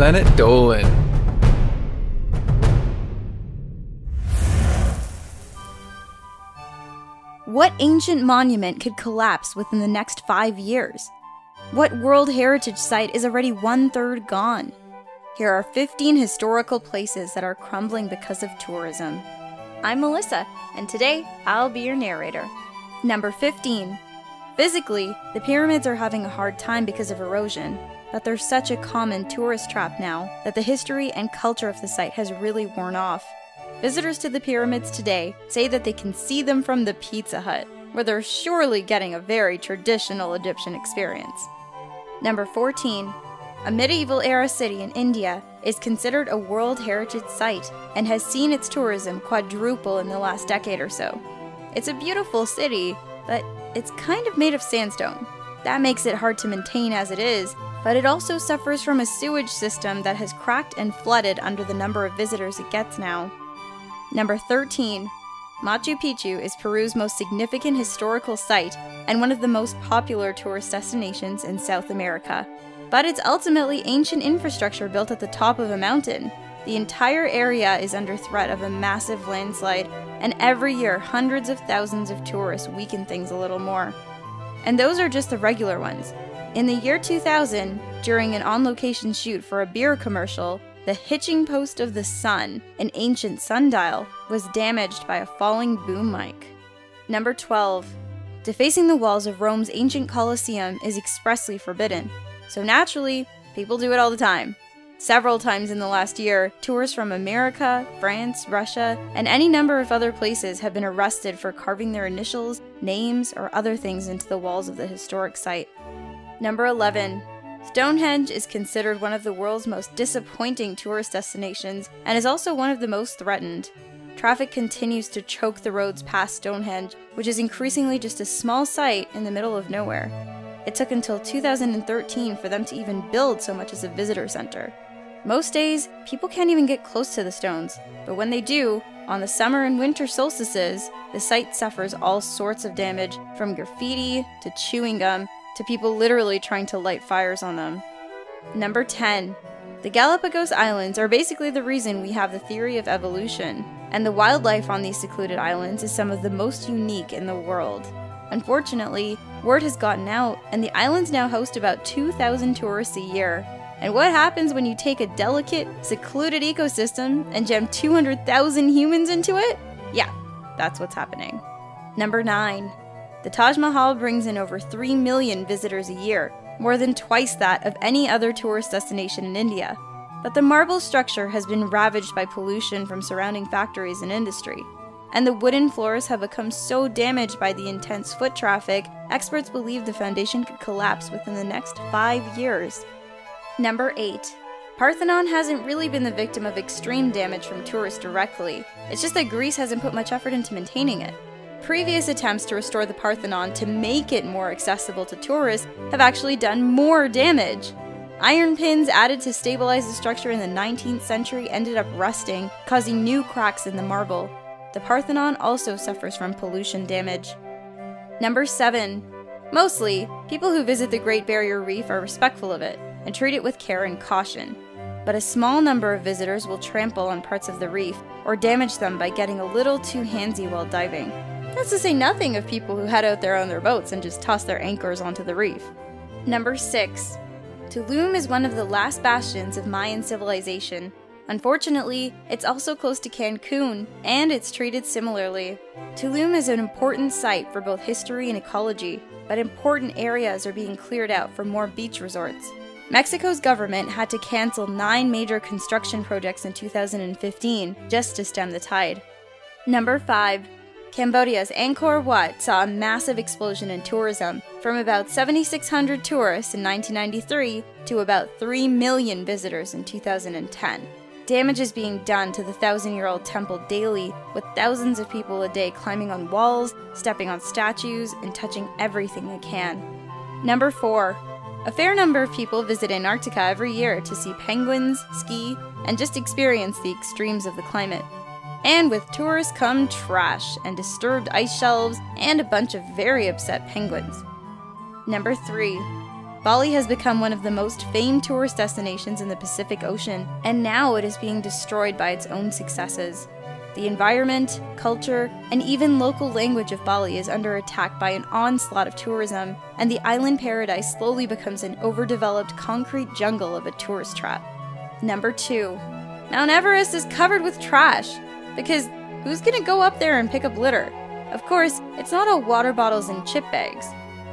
Planet Dolan. What ancient monument could collapse within the next five years? What World Heritage Site is already one third gone? Here are 15 historical places that are crumbling because of tourism. I'm Melissa, and today I'll be your narrator. Number 15. Physically, the pyramids are having a hard time because of erosion, but they're such a common tourist trap now that the history and culture of the site has really worn off. Visitors to the pyramids today say that they can see them from the Pizza Hut, where they're surely getting a very traditional Egyptian experience. Number 14. A medieval era city in India is considered a World Heritage Site and has seen its tourism quadruple in the last decade or so. It's a beautiful city, but it's kind of made of sandstone. That makes it hard to maintain as it is, but it also suffers from a sewage system that has cracked and flooded under the number of visitors it gets now. Number 13. Machu Picchu is Peru's most significant historical site and one of the most popular tourist destinations in South America. But it's ultimately ancient infrastructure built at the top of a mountain. The entire area is under threat of a massive landslide, and every year hundreds of thousands of tourists weaken things a little more. And those are just the regular ones. In the year 2000, during an on location shoot for a beer commercial, the hitching post of the sun, an ancient sundial, was damaged by a falling boom mic. Number 12. Defacing the walls of Rome's ancient Colosseum is expressly forbidden, so naturally, people do it all the time. Several times in the last year, tourists from America, France, Russia, and any number of other places have been arrested for carving their initials, names, or other things into the walls of the historic site. Number 11. Stonehenge is considered one of the world's most disappointing tourist destinations and is also one of the most threatened. Traffic continues to choke the roads past Stonehenge, which is increasingly just a small site in the middle of nowhere. It took until 2013 for them to even build so much as a visitor center. Most days, people can't even get close to the stones, but when they do, on the summer and winter solstices, the site suffers all sorts of damage from graffiti to chewing gum to people literally trying to light fires on them. Number 10. The Galapagos Islands are basically the reason we have the theory of evolution, and the wildlife on these secluded islands is some of the most unique in the world. Unfortunately, word has gotten out, and the islands now host about 2,000 tourists a year. And what happens when you take a delicate, secluded ecosystem and jam 200,000 humans into it? Yeah, that's what's happening. Number 9. The Taj Mahal brings in over 3 million visitors a year, more than twice that of any other tourist destination in India. But the marble structure has been ravaged by pollution from surrounding factories and industry. And the wooden floors have become so damaged by the intense foot traffic, experts believe the foundation could collapse within the next five years. Number 8. Parthenon hasn't really been the victim of extreme damage from tourists directly, it's just that Greece hasn't put much effort into maintaining it. Previous attempts to restore the Parthenon to make it more accessible to tourists have actually done more damage. Iron pins added to stabilize the structure in the 19th century ended up rusting, causing new cracks in the marble. The Parthenon also suffers from pollution damage. Number 7. Mostly, people who visit the Great Barrier Reef are respectful of it and treat it with care and caution. But a small number of visitors will trample on parts of the reef or damage them by getting a little too handsy while diving. That's to say nothing of people who head out there on their boats and just toss their anchors onto the reef. Number 6. Tulum is one of the last bastions of Mayan civilization. Unfortunately, it's also close to Cancun, and it's treated similarly. Tulum is an important site for both history and ecology, but important areas are being cleared out for more beach resorts. Mexico's government had to cancel nine major construction projects in 2015 just to stem the tide. Number 5. Cambodia's Angkor Wat saw a massive explosion in tourism, from about 7,600 tourists in 1993 to about 3 million visitors in 2010. Damage is being done to the thousand year old temple daily, with thousands of people a day climbing on walls, stepping on statues, and touching everything they can. Number 4. A fair number of people visit Antarctica every year to see penguins, ski, and just experience the extremes of the climate. And with tourists come trash and disturbed ice shelves and a bunch of very upset penguins. Number 3. Bali has become one of the most famed tourist destinations in the Pacific Ocean, and now it is being destroyed by its own successes. The environment, culture, and even local language of Bali is under attack by an onslaught of tourism, and the island paradise slowly becomes an overdeveloped concrete jungle of a tourist trap. Number 2. Mount Everest is covered with trash, because who's gonna go up there and pick up litter? Of course, it's not all water bottles and chip bags.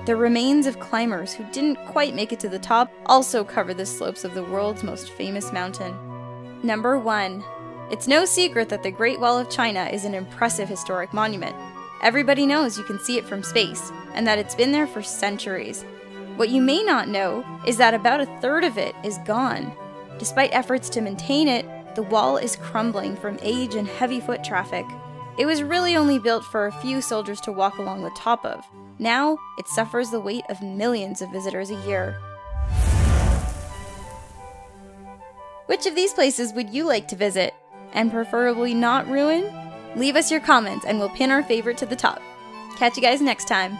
The remains of climbers who didn't quite make it to the top also cover the slopes of the world's most famous mountain. Number 1. It's no secret that the Great Wall of China is an impressive historic monument. Everybody knows you can see it from space, and that it's been there for centuries. What you may not know is that about a third of it is gone. Despite efforts to maintain it, the wall is crumbling from age and heavy foot traffic. It was really only built for a few soldiers to walk along the top of. Now, it suffers the weight of millions of visitors a year. Which of these places would you like to visit? And preferably not ruin? Leave us your comments and we'll pin our favorite to the top. Catch you guys next time.